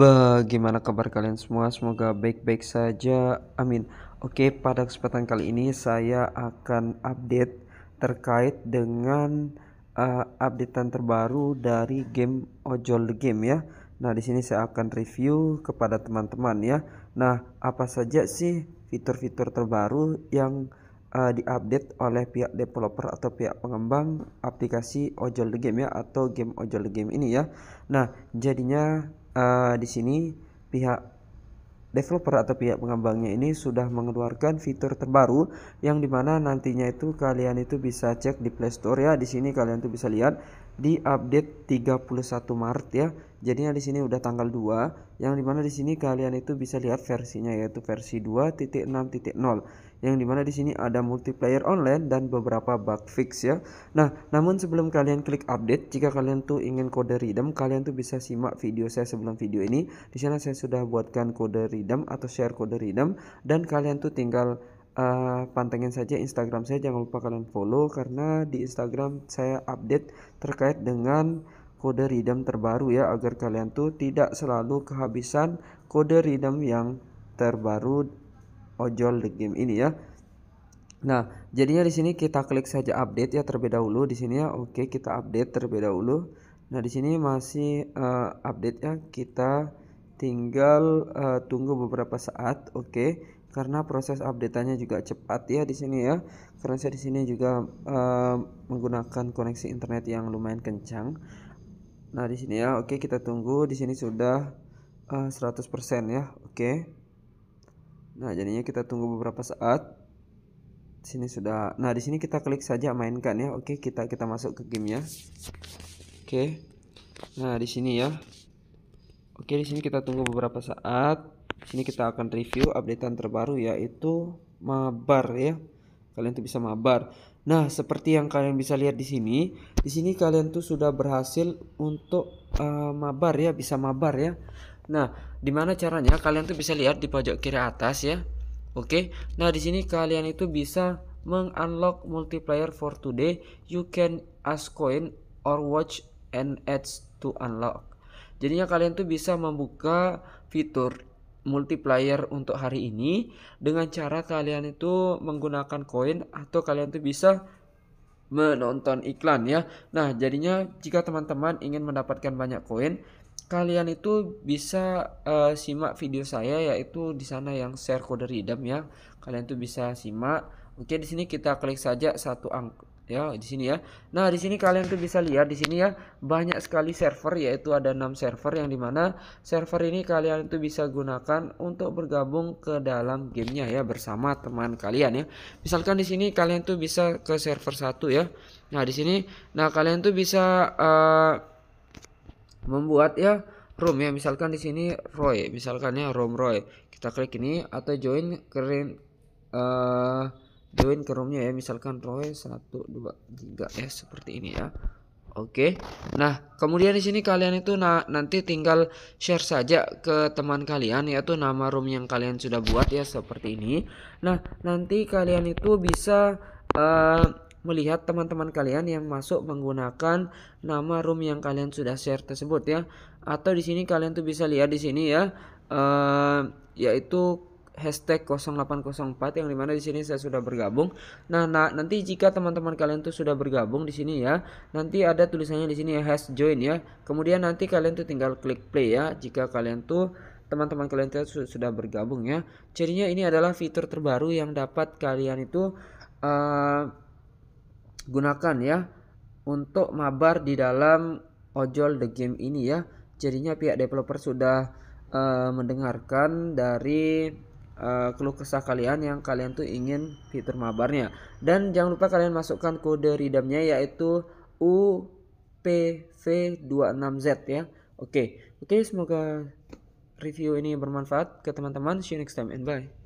Bagaimana kabar kalian semua? Semoga baik-baik saja. Amin. Oke, pada kesempatan kali ini saya akan update terkait dengan uh, updatean terbaru dari game Ojol the Game ya. Nah, di sini saya akan review kepada teman-teman ya. Nah, apa saja sih fitur-fitur terbaru yang uh, diupdate oleh pihak developer atau pihak pengembang aplikasi Ojol the Game ya atau game Ojol the Game ini ya. Nah, jadinya uh, di sini pihak developer atau pihak pengembangnya ini sudah mengeluarkan fitur terbaru yang di mana nantinya itu kalian itu bisa cek di Play Store ya. Di sini kalian tuh bisa lihat di update 31 Maret ya. Jadinya di sini udah tanggal 2 yang di mana di sini kalian itu bisa lihat versinya yaitu versi 2.6.0 yang di mana di sini ada multiplayer online dan beberapa bug fix ya. Nah, namun sebelum kalian klik update, jika kalian tuh ingin kode redeem, kalian tuh bisa simak video saya sebelum video ini. Di sana saya sudah buatkan kode redeem atau share kode redeem dan kalian tuh tinggal uh, pantengin saja Instagram saya. Jangan lupa kalian follow karena di Instagram saya update terkait dengan kode redeem terbaru ya agar kalian tuh tidak selalu kehabisan kode redeem yang terbaru ojol the game ini ya. Nah, jadinya di sini kita klik saja update ya terlebih dahulu di sini ya. Oke, kita update terlebih dahulu. Nah, di sini masih uh, update ya. Kita tinggal uh, tunggu beberapa saat, oke. Karena proses update-nya juga cepat ya di sini ya. Karena saya di sini juga uh, menggunakan koneksi internet yang lumayan kencang. Nah, di sini ya. Oke, kita tunggu. Di sini sudah uh, 100% ya. Oke. Nah, jadinya kita tunggu beberapa saat. Sini sudah. Nah, di sini kita klik saja mainkan ya. Oke, kita kita masuk ke gamenya. Oke. Nah, di sini ya. Oke, di sini kita tunggu beberapa saat. Sini kita akan review updatean terbaru yaitu mabar ya. Kalian tuh bisa mabar. Nah, seperti yang kalian bisa lihat di sini, di sini kalian tuh sudah berhasil untuk uh, mabar ya, bisa mabar ya. Nah, di mana caranya? Kalian tuh bisa lihat di pojok kiri atas ya. Oke. Nah, di sini kalian itu bisa mengunlock multiplayer for today. You can ask coin or watch and ads to unlock. Jadinya kalian tuh bisa membuka fitur multiplayer untuk hari ini dengan cara kalian itu menggunakan koin atau kalian tuh bisa menonton iklan ya. Nah, jadinya jika teman-teman ingin mendapatkan banyak koin, kalian itu bisa uh, simak video saya yaitu di sana yang share kode redeem ya. Kalian tuh bisa simak. Oke, di sini kita klik saja satu angka ya di sini ya. Nah, di sini kalian tuh bisa lihat di sini ya banyak sekali server yaitu ada 6 server yang di mana server ini kalian tuh bisa gunakan untuk bergabung ke dalam gamenya ya bersama teman kalian ya. Misalkan di sini kalian tuh bisa ke server satu ya. Nah, di sini nah kalian tuh bisa uh, membuat ya room ya misalkan di sini Roy misalkan ya room Roy kita klik ini atau join ke uh, join ke roomnya ya misalkan Roy 1 2 3 ya seperti ini ya Oke. Nah, kemudian di sini kalian itu nah, nanti tinggal share saja ke teman kalian yaitu nama room yang kalian sudah buat ya seperti ini. Nah, nanti kalian itu bisa uh, melihat teman-teman kalian yang masuk menggunakan nama room yang kalian sudah share tersebut ya. Atau di sini kalian tuh bisa lihat di sini ya, uh, yaitu hashtag 0804 yang di mana di sini saya sudah bergabung. Nah, nah nanti jika teman-teman kalian tuh sudah bergabung di sini ya, nanti ada tulisannya di sini ya has join ya. Kemudian nanti kalian tuh tinggal klik play ya. Jika kalian tuh teman-teman kalian tuh sudah bergabung ya. Jadinya ini adalah fitur terbaru yang dapat kalian itu uh, gunakan ya untuk mabar di dalam ojol the game ini ya jadinya pihak developer sudah uh, mendengarkan dari uh, keluh kesah kalian yang kalian tuh ingin fitur mabarnya. Dan jangan lupa kalian masukkan kode redeemnya yaitu UPV26Z ya. Oke. Okay. oke okay, semoga review ini bermanfaat ke teman-teman. See you next time and bye